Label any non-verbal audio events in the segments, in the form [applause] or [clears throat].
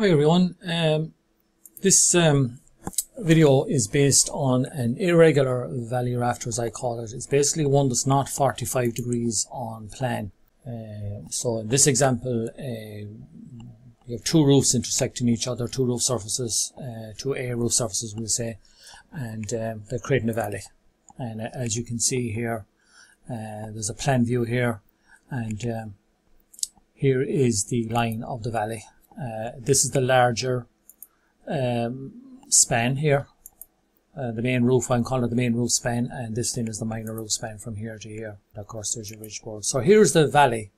Hi everyone. Um, this um, video is based on an irregular valley rafter as I call it. It's basically one that's not 45 degrees on plan. Uh, so in this example uh, you have two roofs intersecting each other, two roof surfaces, uh, two A roof surfaces we'll say, and um, they're creating a valley. And uh, as you can see here, uh, there's a plan view here and um, here is the line of the valley uh, this is the larger um, span here. Uh, the main roof, I'm calling it the main roof span, and this thing is the minor roof span from here to here. And of course, there's your ridge board. So here's the valley.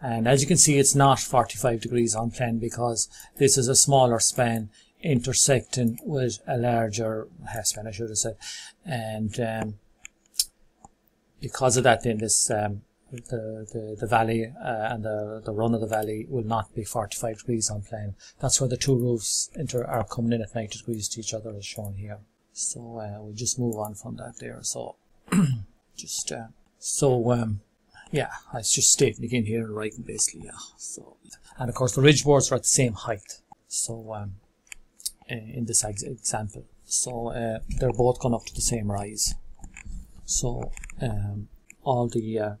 And as you can see, it's not 45 degrees on plan because this is a smaller span intersecting with a larger half span, I should have said. And um, because of that, then this um, the, the, the valley uh, and the, the run of the valley will not be 45 degrees on plane. That's where the two roofs inter are coming in at 90 degrees to each other as shown here. So uh, we'll just move on from that there. So [clears throat] just uh, so um, yeah, I was just stating again here in writing basically yeah. So and of course the ridge boards are at the same height. So um, in this ex example, so uh, they're both going up to the same rise. So um, all the uh,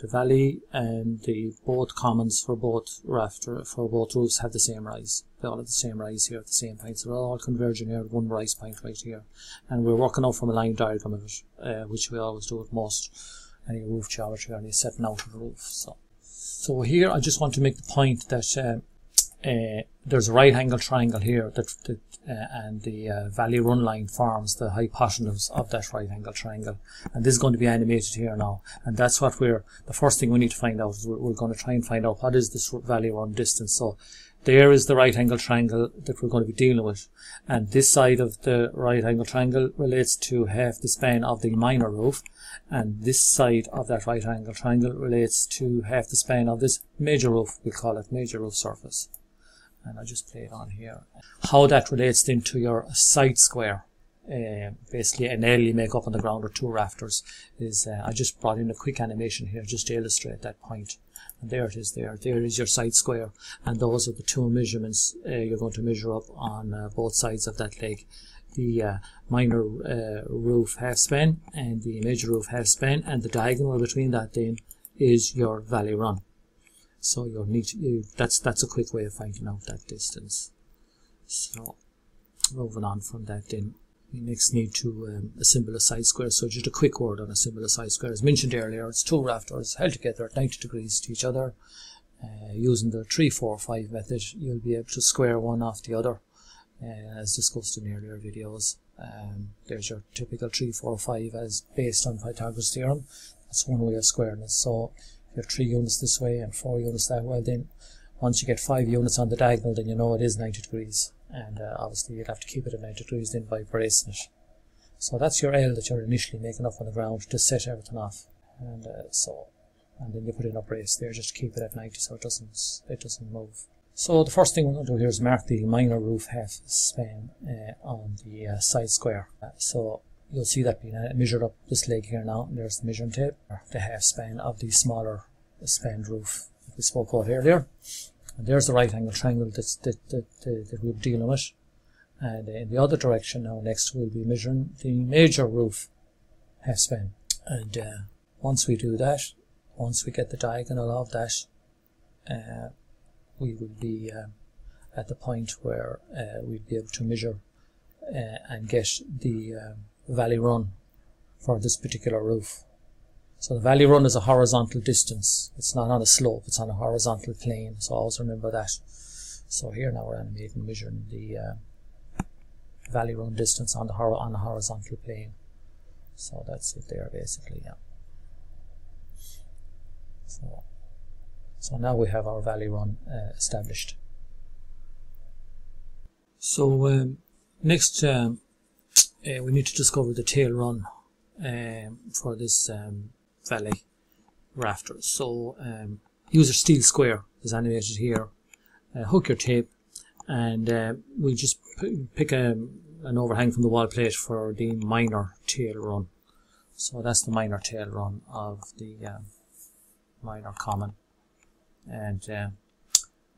the valley and the both commons for both rafter for both roofs have the same rise. They all have the same rise here at the same point. So they're all converging here at one rise point right here. And we're working out from a line diagram of it, uh, which we always do at most any roof geometry any setting out of the roof. So so here I just want to make the point that uh, uh, there's a right angle triangle here that, that uh, and the uh, valley run line forms the hypotenuse of that right angle triangle. And this is going to be animated here now. And that's what we're the first thing we need to find out is we're, we're going to try and find out what is this valley run distance. So there is the right angle triangle that we're going to be dealing with. And this side of the right angle triangle relates to half the span of the minor roof. And this side of that right angle triangle relates to half the span of this major roof. We call it major roof surface and I'll just play it on here. How that relates into your side square, uh, basically an L you make up on the ground or two rafters, is uh, I just brought in a quick animation here just to illustrate that point. And there it is there. There is your side square. And those are the two measurements uh, you're going to measure up on uh, both sides of that leg. The uh, minor uh, roof half span and the major roof half span and the diagonal between that then is your valley run. So you'll need to, you, that's that's a quick way of finding out that distance. So moving on from that then we next need to um, assemble a side square. So just a quick word on assemble a side square. As mentioned earlier, it's two rafters held together at 90 degrees to each other. Uh, using the 3, 4, 5 method, you'll be able to square one off the other, uh, as discussed in earlier videos. Um, there's your typical 3, 4, 5 as based on Pythagoras theorem. That's one way of squaring it. So you have three units this way and four units that way, then once you get five units on the diagonal, then you know it is 90 degrees. And uh, obviously you'd have to keep it at 90 degrees then by bracing it. So that's your L that you're initially making up on the ground to set everything off. And uh, so, and then you put in a brace there just to keep it at 90 so it doesn't, it doesn't move. So the first thing we're going to do here is mark the minor roof half span uh, on the uh, side square. Uh, so you'll see that being uh, measured up this leg here now. There's the measuring tape, the half span of the smaller span roof that we spoke about earlier. And there's the right angle triangle that's, that, that, that, that we're dealing with. And in the other direction now, next we'll be measuring the major roof half span. And uh, once we do that, once we get the diagonal of that, uh, we will be uh, at the point where uh, we'll be able to measure uh, and get the valley run for this particular roof. So the valley run is a horizontal distance. It's not on a slope, it's on a horizontal plane. So always remember that. So here now we're animating measuring the uh, valley run distance on the on a horizontal plane. So that's it there basically, yeah. So, so now we have our valley run uh, established. So um, next um, uh, we need to discover the tail run um, for this um, valley rafter. So um, use a steel square as animated here. Uh, hook your tape and uh, we just pick a, an overhang from the wall plate for the minor tail run. So that's the minor tail run of the um, minor common. And uh,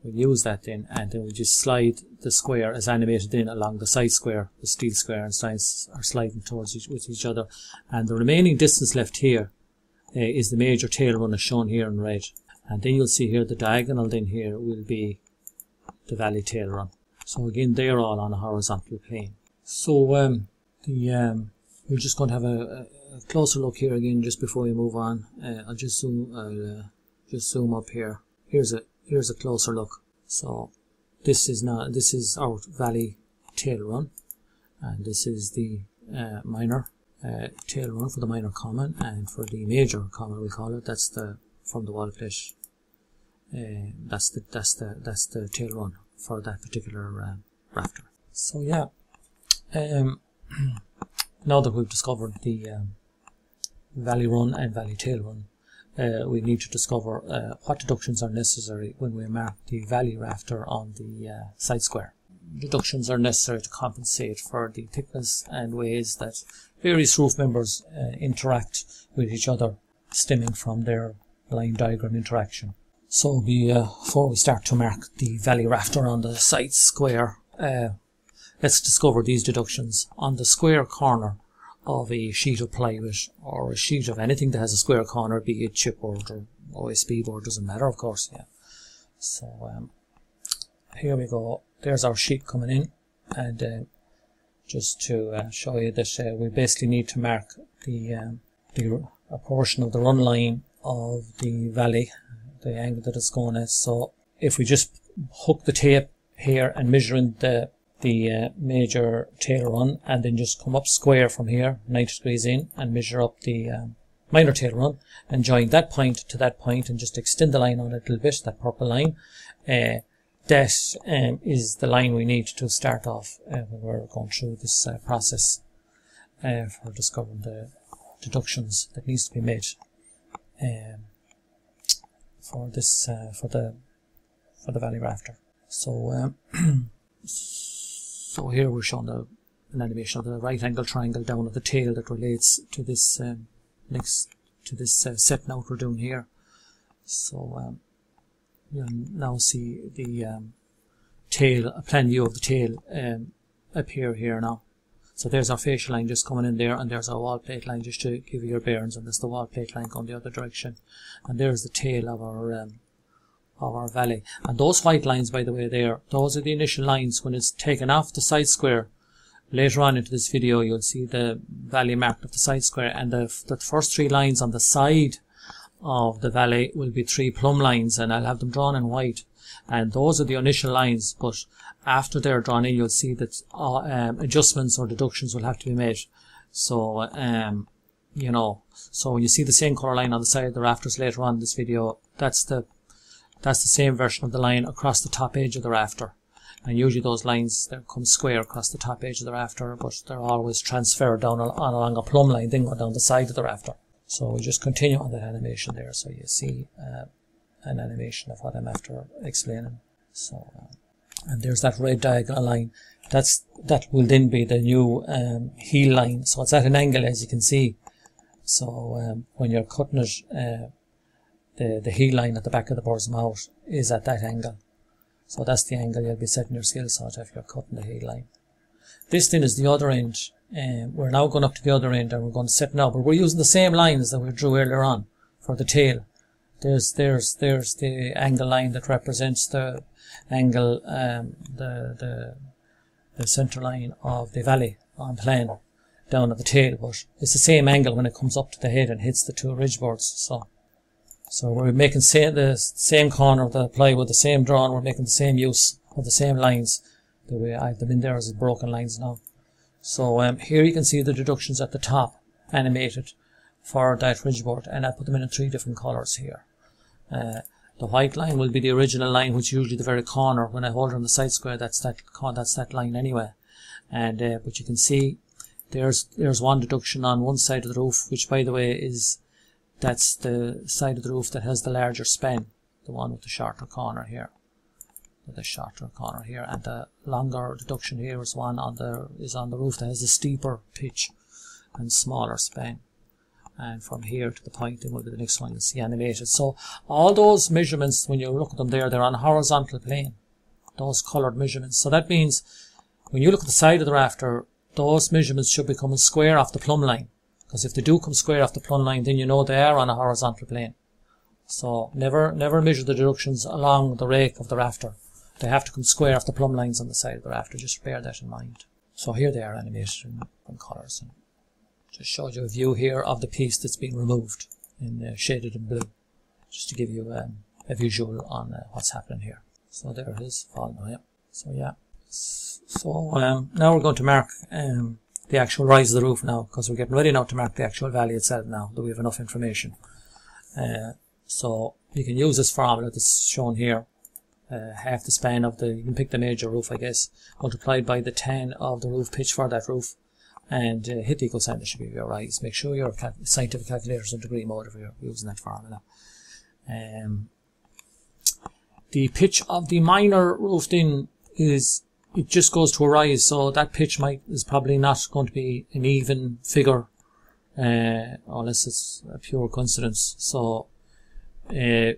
we'll use that then and then we just slide the square as animated in along the side square the steel square and sides are sliding towards each, with each other. And the remaining distance left here uh, is the major tail run as shown here in red. And then you'll see here the diagonal then here will be the valley tail run. So again they're all on a horizontal plane. So um, the um, we're just going to have a, a, closer look here again just before we move on. Uh, I'll just zoom I'll uh, just zoom up here. Here's a here's a closer look. So this is now this is our valley tail run and this is the uh, minor uh, tail run for the minor common and for the major common we call it. That's the from the wall plate uh, that's the that's the that's the tail run for that particular uh, rafter. So yeah um, [clears throat] now that we've discovered the um, valley run and valley tail run uh, we need to discover uh, what deductions are necessary when we mark the valley rafter on the uh, side square. Deductions are necessary to compensate for the thickness and ways that various roof members uh, interact with each other stemming from their line diagram interaction. So uh, before we start to mark the valley rafter on the side square, uh, let's discover these deductions. On the square corner, of a sheet of plywood or a sheet of anything that has a square corner, be it chipboard or OSB board, doesn't matter, of course, yeah. So, um, here we go. There's our sheet coming in, and uh, just to uh, show you that uh, we basically need to mark the, um, the a portion of the run line of the valley, the angle that it's going at. So, if we just hook the tape here and measuring the the uh, major tail run and then just come up square from here 90 degrees in and measure up the um, minor tail run and join that point to that point and just extend the line on a little bit that purple line. Uh, that um, is the line we need to start off uh, when we're going through this uh, process uh, for discovering the deductions that needs to be made um, for this uh, for the for the valley rafter so um, [clears throat] So here we're showing the, an animation of the right angle triangle down at the tail that relates to this um, next to this uh, set note we're doing here. So um, you'll now see the um, tail, a plan view of the tail um, appear here now. So there's our fascia line just coming in there, and there's our wall plate line just to give you your bearings, and there's the wall plate line going the other direction. And there's the tail of our um, of our valley. And those white lines, by the way, there, those are the initial lines. When it's taken off the side square, later on into this video, you'll see the valley marked of the side square, and the, the first three lines on the side of the valley will be three plumb lines, and I'll have them drawn in white. And those are the initial lines, but after they're drawn in, you'll see that uh, um, adjustments or deductions will have to be made. So, um, you know, so when you see the same color line on the side of the rafters later on in this video, that's the that's the same version of the line across the top edge of the rafter. And usually those lines they come square across the top edge of the rafter, but they're always transferred down on along a plumb line, then go down the side of the rafter. So we just continue on that animation there, so you see uh, an animation of what I'm after explaining. So, uh, and there's that red diagonal line. That's that will then be the new um, heel line. So it's at an angle, as you can see. So um, when you're cutting it, uh, the, the heel line at the back of the bird's mouth is at that angle. So that's the angle you'll be setting your skill saw if you're cutting the heel line. This then is the other end. Um, we're now going up to the other end and we're going to set now, but we're using the same lines that we drew earlier on for the tail. There's, there's, there's the angle line that represents the angle, um, the, the, the center line of the valley on plan down at the tail, but it's the same angle when it comes up to the head and hits the two ridge boards. So so we're making the same corner of the plywood, the same drawing, we're making the same use of the same lines. The way I have them in there as broken lines now. So um, here you can see the deductions at the top animated for that ridgeboard and I put them in, in three different colours here. Uh, the white line will be the original line which is usually the very corner when I hold it on the side square that's that that's that line anyway and uh, but you can see there's there's one deduction on one side of the roof which by the way is that's the side of the roof that has the larger span, the one with the shorter corner here. With the shorter corner here, and the longer deduction here is one on the is on the roof that has a steeper pitch and smaller span. and from here to the point then will be the next one you'll see animated. So all those measurements, when you look at them there, they're on a horizontal plane, those coloured measurements. So that means when you look at the side of the rafter, those measurements should be coming square off the plumb line. Because if they do come square off the plumb line, then you know they are on a horizontal plane. So never, never measure the deductions along the rake of the rafter. They have to come square off the plumb lines on the side of the rafter. Just bear that in mind. So here they are animated in, in colours. And just showed you a view here of the piece that's been removed in uh, shaded in blue. Just to give you um, a visual on uh, what's happening here. So there it is, falling away. So yeah. So um, now we're going to mark um, the actual rise of the roof now because we're getting ready now to mark the actual valley itself now that we have enough information. Uh, so you can use this formula that's shown here. Uh, half the span of the, you can pick the major roof I guess, multiplied by the tan of the roof pitch for that roof and uh, hit the equal sign that should be you a rise. Make sure your cal scientific calculators in degree mode if you're using that formula. Um, the pitch of the minor roofed in is it just goes to a rise. So that pitch might is probably not going to be an even figure uh, unless it's a pure coincidence. So uh,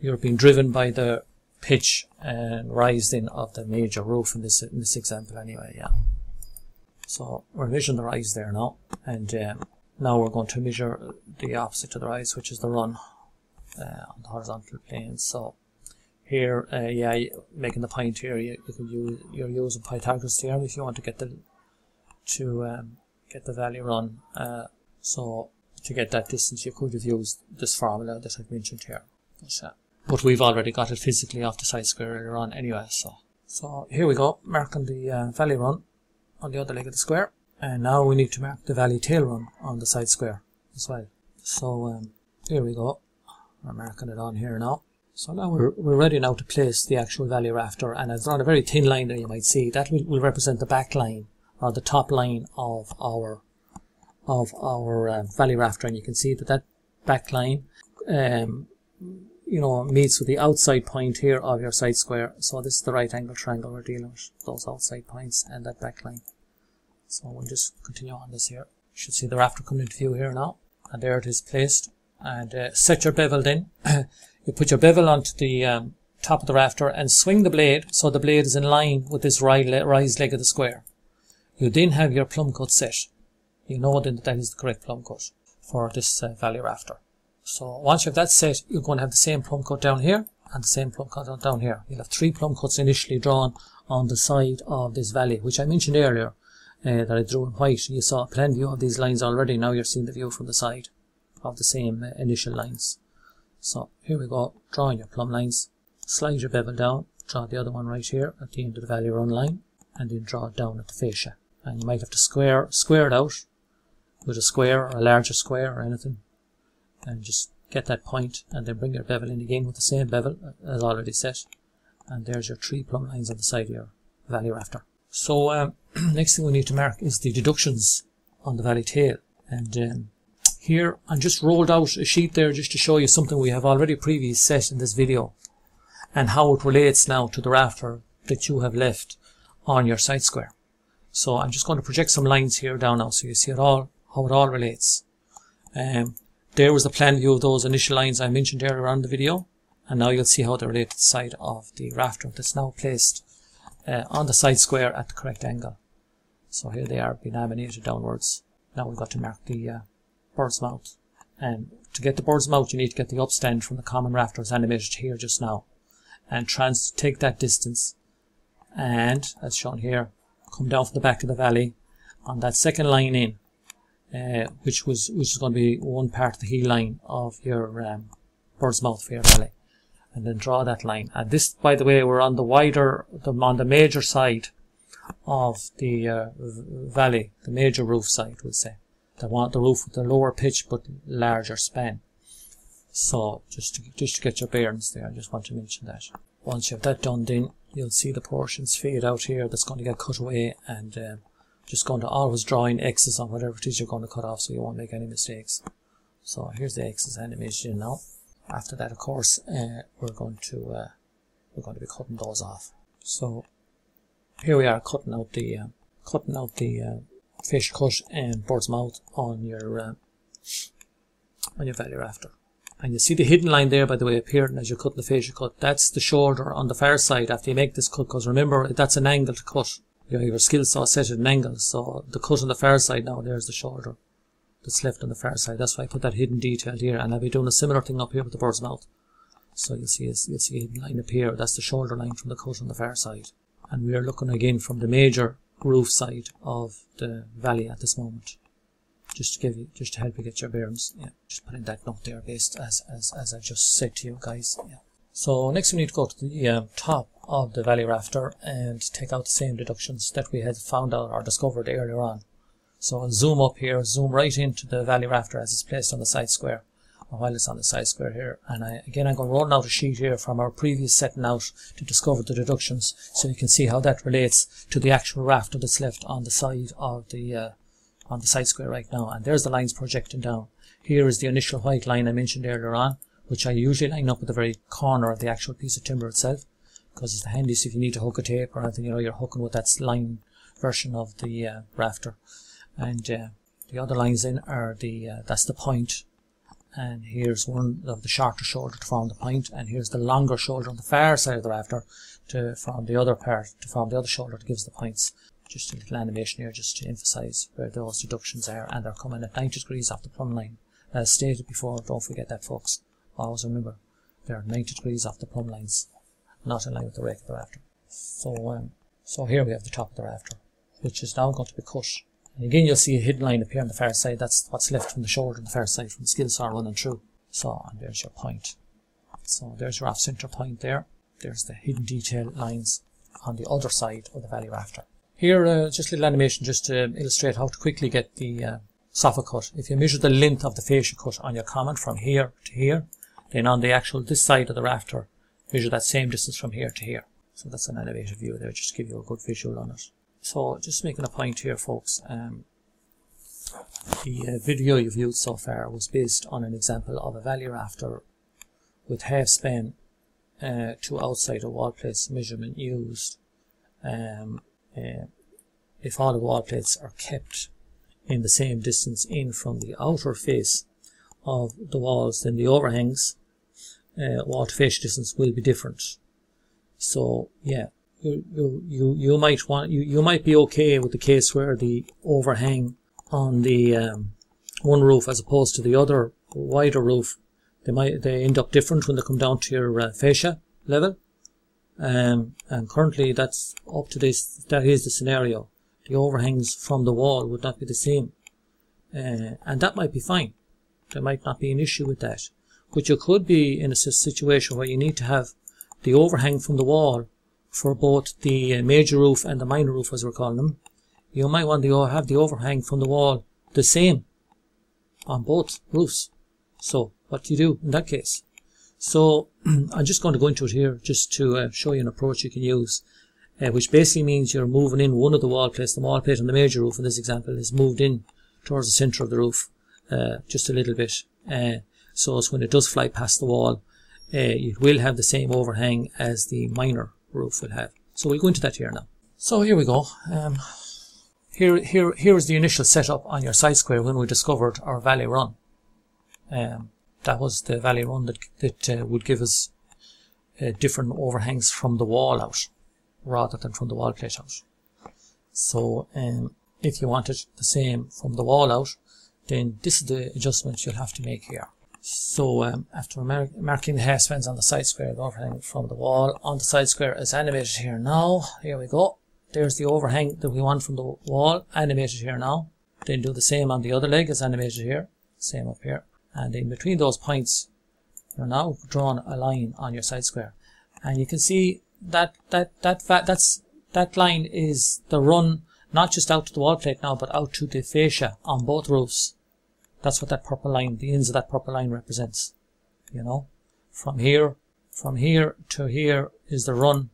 you're being driven by the pitch and rise in of the major roof in this in this example anyway yeah. So we're measuring the rise there now and um, now we're going to measure the opposite to the rise which is the run uh, on the horizontal plane. So here uh, yeah making the point here you, you can use you're using Pythagoras theorem if you want to get the to um, get the valley run uh, so to get that distance you could have used this formula that I've mentioned here. But, uh, but we've already got it physically off the side square earlier on anyway so. So here we go marking the uh, valley run on the other leg of the square. And now we need to mark the valley tail run on the side square as well. So um, here we go. I'm marking it on here now so now we're, we're ready now to place the actual valley rafter and it's on a very thin line there you might see that will, will represent the back line or the top line of our of our uh, valley rafter and you can see that that back line um, you know meets with the outside point here of your side square. So this is the right angle triangle we're dealing with those outside points and that back line. So we'll just continue on this here. You should see the rafter coming into view here now and there it is placed. And uh, set your bevel then [clears throat] You put your bevel onto the um, top of the rafter and swing the blade so the blade is in line with this rise leg of the square. You then have your plumb cut set. You know then that that is the correct plumb cut for this uh, valley rafter. So once you have that set, you're going to have the same plumb cut down here and the same plumb cut down here. You'll have three plumb cuts initially drawn on the side of this valley, which I mentioned earlier uh, that I drew in white. You saw a plan view of these lines already. Now you're seeing the view from the side of the same uh, initial lines. So here we go, draw your plumb lines, slide your bevel down, draw the other one right here at the end of the valley run line, and then draw it down at the fascia. And you might have to square square it out with a square or a larger square or anything, and just get that point, and then bring your bevel in again with the same bevel as already set, and there's your three plumb lines on the side of your valley rafter. So um, [clears throat] next thing we need to mark is the deductions on the valley tail, and um, here and just rolled out a sheet there just to show you something we have already previously set in this video and how it relates now to the rafter that you have left on your side square. So I'm just going to project some lines here down now so you see it all, how it all relates. Um, there was the plan view of those initial lines I mentioned earlier on the video and now you'll see how they relate to the side of the rafter that's now placed uh, on the side square at the correct angle. So here they are being animated downwards. Now we've got to mark the uh, bird's mouth. And to get the bird's mouth, you need to get the upstand from the common rafters animated here just now. And trans take that distance. And, as shown here, come down from the back of the valley on that second line in, uh, which was which is going to be one part of the heel line of your um, bird's mouth for your valley. And then draw that line. And this, by the way, we're on the wider, the, on the major side of the uh, valley, the major roof side, we'll say. They want the roof with a lower pitch but larger span. So just to, just to get your bearings there, I just want to mention that. Once you have that done then you'll see the portions fade out here that's going to get cut away and um, just going to always draw in X's on whatever it is you're going to cut off so you won't make any mistakes. So here's the X's animation now. After that of course uh, we're going to uh, we're going to be cutting those off. So here we are cutting out the uh, cutting out the uh, fish cut and bird's mouth on your uh, on your valley rafter. And you see the hidden line there, by the way, appearing as you're cutting the fascia cut. That's the shoulder on the far side after you make this cut, because remember, that's an angle to cut. You know, your skill saw set at an angle, so the cut on the far side now, there's the shoulder that's left on the far side. That's why I put that hidden detail here, and I'll be doing a similar thing up here with the bird's mouth. So you'll see, you'll see a hidden line appear. That's the shoulder line from the cut on the far side. And we are looking again from the major groove side of the valley at this moment. Just to give you just to help you get your bearings. Yeah just putting that note there based as as, as I just said to you guys. Yeah. So next we need to go to the um, top of the valley rafter and take out the same deductions that we had found out or discovered earlier on. So I'll zoom up here zoom right into the valley rafter as it's placed on the side square while it's on the side square here and I, again I'm going to roll out a sheet here from our previous setting out to discover the deductions so you can see how that relates to the actual rafter that's left on the side of the uh, on the side square right now. And there's the lines projecting down. Here is the initial white line I mentioned earlier on which I usually line up at the very corner of the actual piece of timber itself because it's the handiest if you need to hook a tape or anything you know you're hooking with that line version of the uh, rafter. And uh, the other lines in are the uh, that's the point and here's one of the shorter shoulder to form the point and here's the longer shoulder on the far side of the rafter to form the other part to form the other shoulder that gives the points just a little animation here just to emphasize where those deductions are and they're coming at 90 degrees off the plumb line. As stated before don't forget that folks. Always remember they're 90 degrees off the plumb lines not in line with the rake of the rafter. So um, so here we have the top of the rafter which is now going to be cut and again you'll see a hidden line appear on the far side that's what's left from the shoulder on the far side from the skill saw running through so and there's your point so there's your off center point there there's the hidden detail lines on the other side of the valley rafter here, uh, just a little animation just to illustrate how to quickly get the uh, soffit cut. If you measure the length of the fascia cut on your common from here to here, then on the actual, this side of the rafter, measure that same distance from here to here. So that's an elevated view there, just to give you a good visual on it. So just making a point here, folks. Um, the uh, video you've viewed so far was based on an example of a valley rafter with half span uh, to outside of wall plate measurement used. Um, uh, if all the wall plates are kept in the same distance in from the outer face of the walls, then the overhangs, uh, wall to face distance will be different. So yeah, you, you, you, you might want, you, you might be okay with the case where the overhang on the um, one roof as opposed to the other wider roof, they might, they end up different when they come down to your uh, fascia level. Um, and currently that's up to this, that is the scenario. The overhangs from the wall would not be the same. Uh, and that might be fine. There might not be an issue with that. But you could be in a situation where you need to have the overhang from the wall for both the uh, major roof and the minor roof as we're calling them. You might want to have the overhang from the wall the same on both roofs. So what do you do in that case? So [clears throat] I'm just going to go into it here just to uh, show you an approach you can use, uh, which basically means you're moving in one of the wall plates. The wall plate on the major roof in this example is moved in towards the center of the roof uh, just a little bit. Uh, so when it does fly past the wall, uh, it will have the same overhang as the minor roof will have. So we'll go into that here now. So here we go. Um, here, here, here is the initial setup on your side square when we discovered our valley run. Um, that was the valley run that, that uh, would give us uh, different overhangs from the wall out rather than from the wall plate out. So um, if you wanted the same from the wall out, then this is the adjustment you'll have to make here. So um, after mar marking the half spans on the side square, the overhang from the wall on the side square is animated here now. Here we go. There's the overhang that we want from the wall, animated here now. Then do the same on the other leg as animated here. Same up here and in between those points you're now drawn a line on your side square and you can see that that that that's that line is the run not just out to the wall plate now but out to the fascia on both roofs that's what that purple line the ends of that purple line represents you know from here from here to here is the run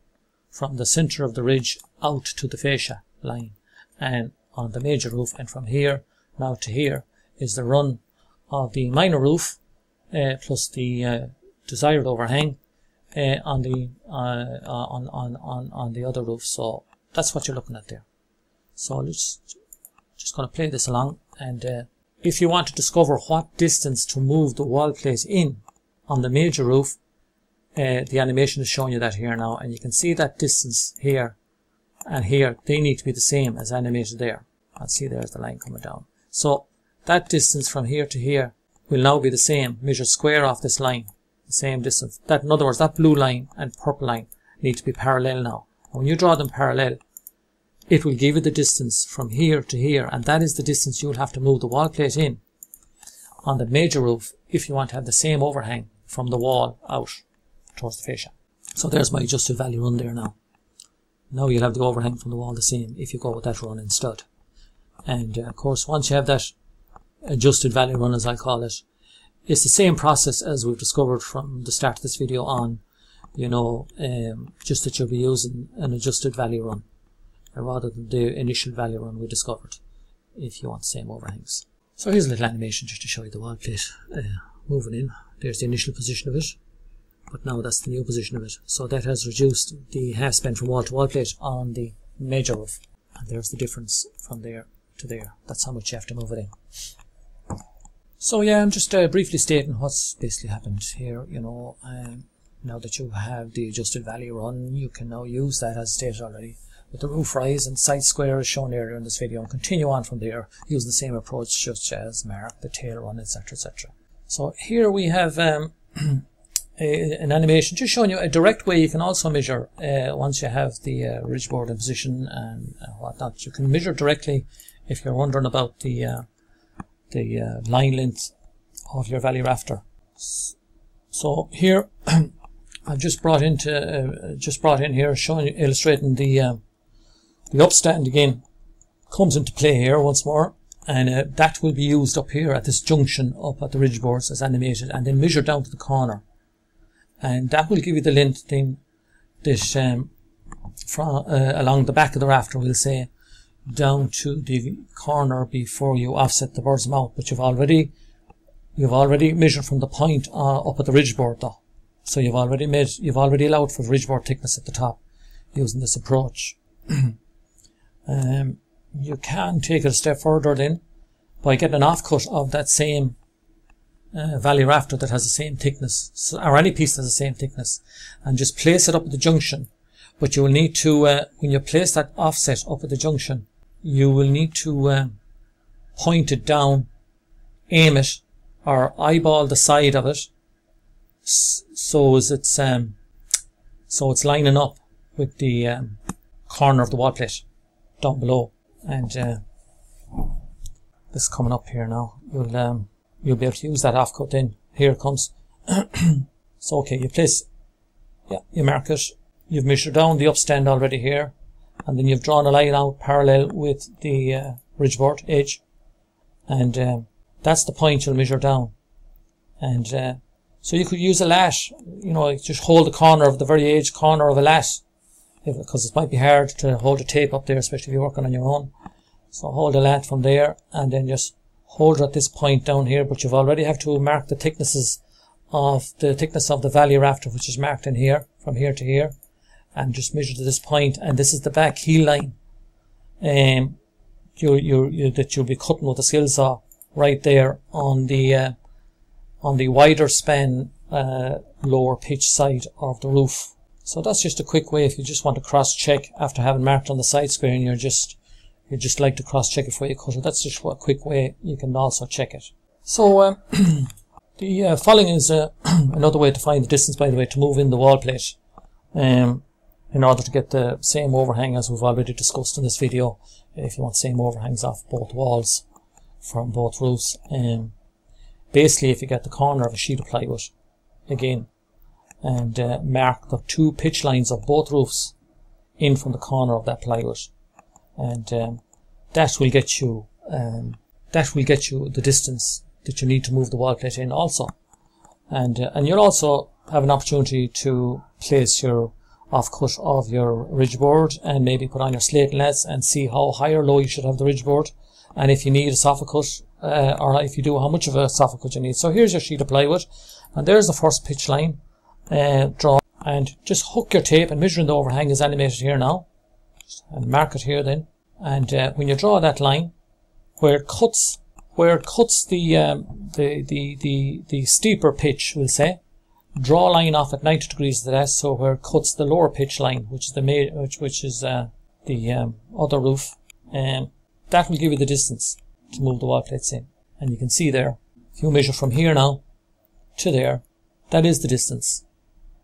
from the center of the ridge out to the fascia line and on the major roof and from here now to here is the run of the minor roof uh, plus the uh, desired overhang uh, on the uh, on, on on on the other roof. So that's what you're looking at there. So let's just going to play this along and uh, if you want to discover what distance to move the wall plate in on the major roof, uh, the animation is showing you that here now, and you can see that distance here and here, they need to be the same as animated there. I'll see there's the line coming down. So that distance from here to here will now be the same. Measure square off this line, the same distance. That, in other words, that blue line and purple line need to be parallel now. And when you draw them parallel, it will give you the distance from here to here, and that is the distance you'll have to move the wall plate in on the major roof if you want to have the same overhang from the wall out towards the fascia. So there's my adjusted valley run there now. Now you'll have the overhang from the wall the same if you go with that run instead. And uh, of course, once you have that adjusted valley run, as I call it, it's the same process as we've discovered from the start of this video on, you know, um, just that you'll be using an adjusted valley run rather than the initial valley run we discovered if you want the same overhangs. So here's a little animation just to show you the wall plate uh, moving in. There's the initial position of it, but now that's the new position of it. So that has reduced the half span from wall to wall plate on the major roof. And there's the difference from there to there. That's how much you have to move it in. So yeah, I'm just uh, briefly stating what's basically happened here. You know, um, now that you have the adjusted valley run, you can now use that as stated already with the roof rise and side square as shown earlier in this video and continue on from there using the same approach such as mark, the tail run, etc. etc. So here we have um, [clears throat] a, an animation just showing you a direct way you can also measure uh, once you have the uh, ridge board in position and uh, whatnot. You can measure directly if you're wondering about the uh, the uh, line length of your valley rafter. So here [clears throat] I've just brought into uh, just brought in here showing illustrating the uh, the upstand again comes into play here once more and uh, that will be used up here at this junction up at the ridge boards as animated and then measured down to the corner. And that will give you the length then this um, from uh, along the back of the rafter we'll say down to the corner before you offset the bird's mouth. But you've already you've already measured from the point uh, up at the ridge board though. So you've already made you've already allowed for the ridge board thickness at the top using this approach [clears throat] um, you can take it a step further then by getting an offcut of that same uh, valley rafter that has the same thickness, or any piece that has the same thickness, and just place it up at the junction. But you will need to, uh, when you place that offcut up at the junction, you will need to uh, point it down, aim it, or eyeball the side of it, so as it's um, so it's lining up with the um, corner of the wall plate down below. And uh, this coming up here now, you'll um, you'll be able to use that offcut then. Here it comes. [clears throat] so okay, you place, yeah, you mark it. You've measured down the upstand already here, and then you've drawn a line out parallel with the uh, ridgeboard edge, and um, that's the point you'll measure down. And uh, so you could use a lash, you know, just hold the corner of the very edge corner of a lash because it might be hard to hold a tape up there, especially if you're working on your own. So hold the lat from there and then just hold it at this point down here, but you've already have to mark the thicknesses of the thickness of the valley rafter, which is marked in here, from here to here, and just measure to this point, and this is the back heel line. Um, you, you, you, that you'll be cutting with a skill saw right there on the, uh, on the wider span, uh, lower pitch side of the roof so that's just a quick way if you just want to cross check after having marked on the side square and you're just you just like to cross check it before you cut. That's just a quick way you can also check it. So um, [clears throat] the uh, following is uh, [clears throat] another way to find the distance by the way to move in the wall plate um, in order to get the same overhang as we've already discussed in this video if you want same overhangs off both walls from both roofs. Um, basically if you get the corner of a sheet of plywood again and uh, mark the two pitch lines of both roofs in from the corner of that plywood. And um, that will get you um, that will get you the distance that you need to move the wall plate in also. And uh, and you'll also have an opportunity to place your offcut of your ridge board and maybe put on your slate lats and see how high or low you should have the ridge board. And if you need a soffit cut uh, or if you do how much of a soffit cut you need. So here's your sheet of plywood and there's the first pitch line uh, draw and just hook your tape and measuring the overhang is animated here now. And mark it here then. And uh, when you draw that line where it cuts where it cuts the, um, the, the, the, the steeper pitch, we'll say, draw a line off at 90 degrees to that, so where it cuts the lower pitch line, which is the ma- which, which is uh, the um, other roof, um, that will give you the distance to move the wall plates in. And you can see there, if you measure from here now to there, that is the distance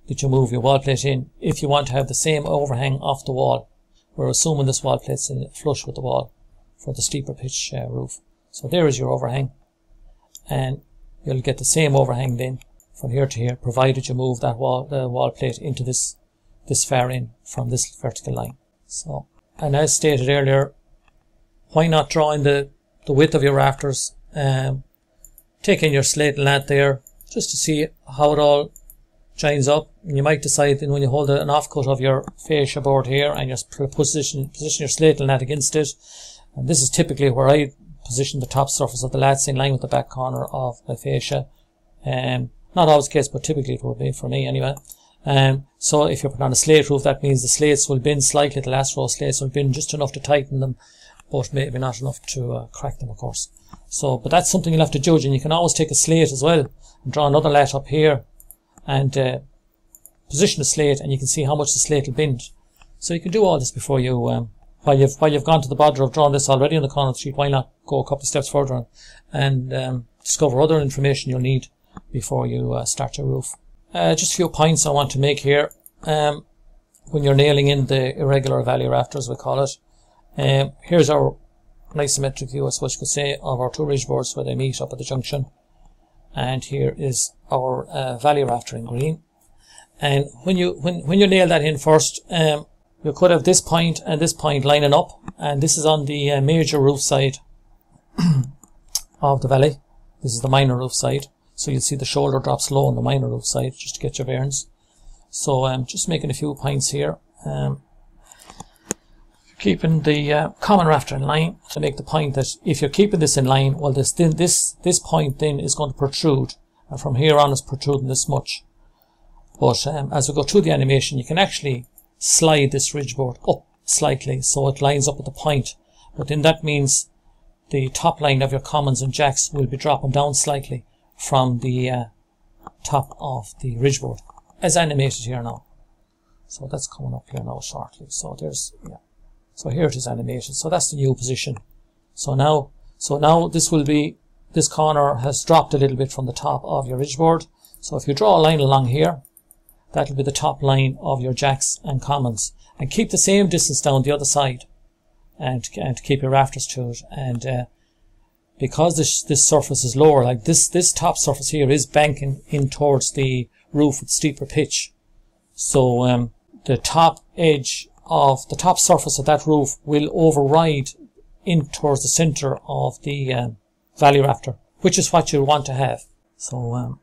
that you move your wall plate in if you want to have the same overhang off the wall. We're assuming this wall plate's in flush with the wall for the steeper pitch uh, roof. So there is your overhang. And you'll get the same overhang then from here to here, provided you move that wall, the wall plate into this, this far in from this vertical line. So, and as stated earlier, why not draw in the, the width of your rafters, um, take in your slate and lat there, just to see how it all joins up. And you might decide then when you hold an offcut of your fascia board here and you position, position your slate and lat against it. And this is typically where I position the top surface of the lats in line with the back corner of the fascia. Um, not always the case, but typically it would be for me anyway. Um, so if you put on a slate roof, that means the slates will bend slightly. The last row slates will bend just enough to tighten them, but maybe not enough to uh, crack them, of course. So, but that's something you'll have to judge, and you can always take a slate as well and draw another lat up here and uh, position the slate, and you can see how much the slate will bend. So you can do all this before you, um, while you've while you've gone to the bother of drawing this already on the corner of the sheet. Why not go a couple of steps further and um, discover other information you'll need before you uh, start your roof. Uh, just a few points I want to make here. Um, when you're nailing in the irregular valley rafters, we call it. Um, here's our nice isometric view, I suppose you could say, of our two ridge boards where they meet up at the junction. And here is our uh, valley rafter in green. And when you when when you nail that in first, um, you could have this point and this point lining up, and this is on the uh, major roof side [clears throat] of the valley. This is the minor roof side. So you'll see the shoulder drops low on the minor roof side just to get your bearings. So I'm um, just making a few points here. Um, keeping the uh, common rafter in line to make the point that if you're keeping this in line, well, this this this point then is going to protrude, and from here on it's protruding this much. But um, as we go through the animation, you can actually slide this ridge board up slightly so it lines up with the point. But then that means the top line of your commons and jacks will be dropping down slightly from the uh, top of the ridge board as animated here now. So that's coming up here now shortly. So there's, yeah. So here it is animated. So that's the new position. So now, so now this will be, this corner has dropped a little bit from the top of your ridge board. So if you draw a line along here, that'll be the top line of your jacks and commons. And keep the same distance down the other side and, and keep your rafters to it. And, uh, because this this surface is lower, like this this top surface here is banking in towards the roof with steeper pitch. So um, the top edge of the top surface of that roof will override in towards the center of the um, valley rafter, which is what you want to have. So um,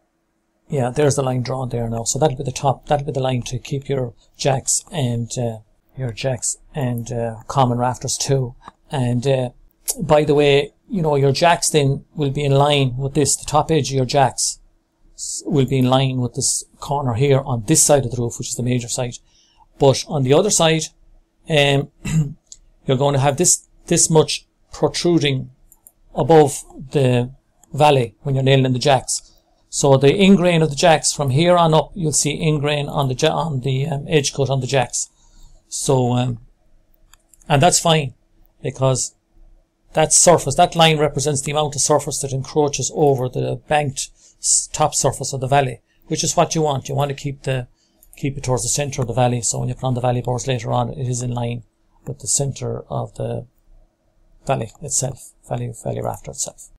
yeah, there's the line drawn there now. So that'll be the top. That'll be the line to keep your jacks and uh, your jacks and uh, common rafters too. And uh, by the way, you know, your jacks then will be in line with this. The top edge of your jacks will be in line with this corner here on this side of the roof, which is the major side. But on the other side, um, [clears throat] you're going to have this, this much protruding above the valley when you're nailing the jacks. So the ingrain of the jacks from here on up, you'll see ingrain on the on the um, edge cut on the jacks. So, um, and that's fine because that surface, that line represents the amount of surface that encroaches over the banked top surface of the valley, which is what you want. You want to keep the keep it towards the center of the valley, so when you put on the valley boards later on, it is in line with the center of the valley itself, valley valley rafter itself.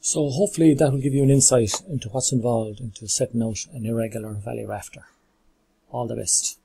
So hopefully that will give you an insight into what's involved into setting out an irregular valley rafter. All the best.